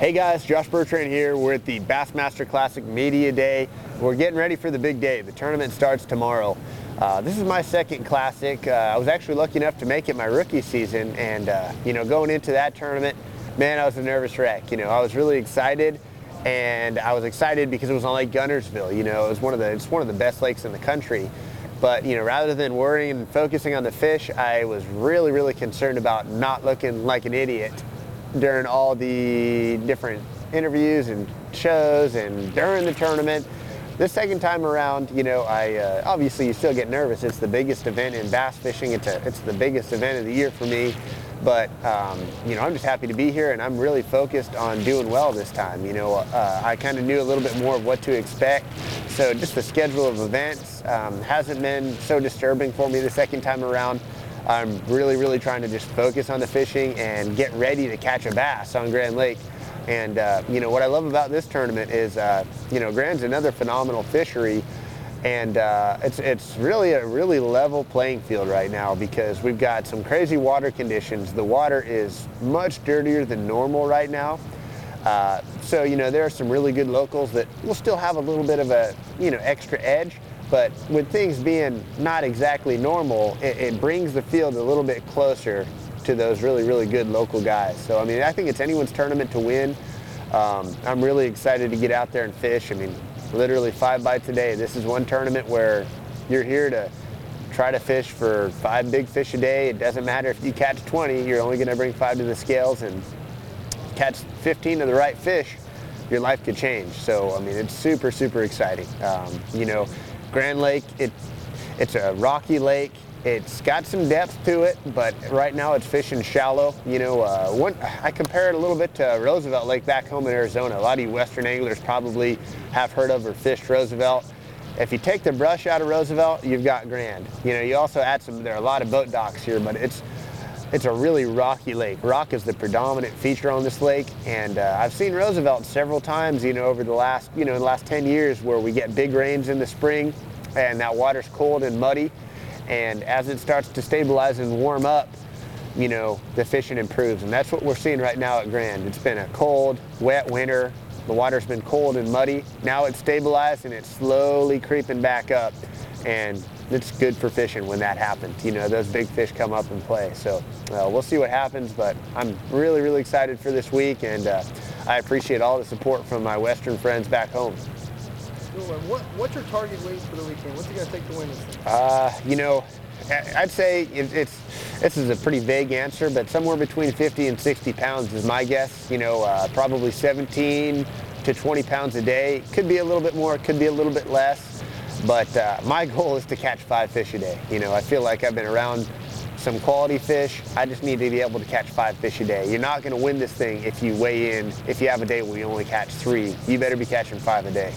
Hey guys, Josh Bertrand here. We're at the Bassmaster Classic Media Day. We're getting ready for the big day. The tournament starts tomorrow. Uh, this is my second classic. Uh, I was actually lucky enough to make it my rookie season, and uh, you know, going into that tournament, man, I was a nervous wreck. You know, I was really excited, and I was excited because it was on Lake Guntersville. You know, it was one of the it's one of the best lakes in the country. But you know, rather than worrying and focusing on the fish, I was really, really concerned about not looking like an idiot during all the different interviews and shows and during the tournament. This second time around, you know, I uh, obviously you still get nervous. It's the biggest event in bass fishing. It's a, it's the biggest event of the year for me. But um, you know, I'm just happy to be here, and I'm really focused on doing well this time. You know, uh, I kind of knew a little bit more of what to expect, so just the schedule of events um, hasn't been so disturbing for me the second time around. I'm really, really trying to just focus on the fishing and get ready to catch a bass on Grand Lake. And uh, you know what I love about this tournament is, uh, you know, Grand's another phenomenal fishery, and uh, it's it's really a really level playing field right now because we've got some crazy water conditions. The water is much dirtier than normal right now. Uh, so you know there are some really good locals that will still have a little bit of a you know extra edge but with things being not exactly normal, it, it, brings the field a little bit closer to those really, really good local guys. So, I mean, I think it's anyone's tournament to win. Um, I'm really excited to get out there and fish. I mean, literally five bites a day. This is one tournament where you're here to try to fish for five big fish a day. It doesn't matter if you catch 20, you're only going to bring five to the scales and catch 15 of the right fish, your life could change. So, I mean, it's super, super exciting. Um, you know, Grand Lake, it, it's a rocky lake. It's got some depth to it, but right now it's fishing shallow. You know, uh, one, I compare it a little bit to Roosevelt Lake back home in Arizona. A lot of you Western anglers probably have heard of or fished Roosevelt. If you take the brush out of Roosevelt, you've got Grand. You know, you also add some, there are a lot of boat docks here, but it's, it's a really rocky lake. Rock is the predominant feature on this lake, and uh, I've seen Roosevelt several times, you know, over the last, you know, the last 10 years where we get big rains in the spring, and that water's cold and muddy, and as it starts to stabilize and warm up, you know, the fishing improves, and that's what we're seeing right now at Grand. It's been a cold, wet winter. The water's been cold and muddy. Now it's stabilized and it's slowly creeping back up, and it's good for fishing when that happens. You know, those big fish come up and play. So uh, we'll see what happens, but I'm really, really excited for this week, and uh, I appreciate all the support from my Western friends back home. What, what's your target weight for the weekend? What's it going to take to win this thing? Uh, you know, I'd say it's this is a pretty vague answer, but somewhere between 50 and 60 pounds is my guess. You know, uh, probably 17 to 20 pounds a day. Could be a little bit more, could be a little bit less. But uh, my goal is to catch five fish a day. You know, I feel like I've been around some quality fish. I just need to be able to catch five fish a day. You're not going to win this thing if you weigh in, if you have a day where you only catch three. You better be catching five a day.